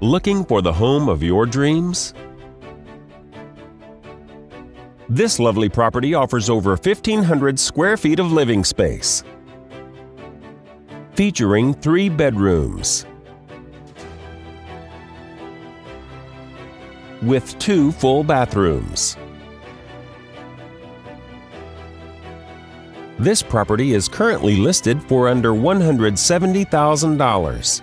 Looking for the home of your dreams? This lovely property offers over 1,500 square feet of living space. Featuring three bedrooms. With two full bathrooms. This property is currently listed for under $170,000.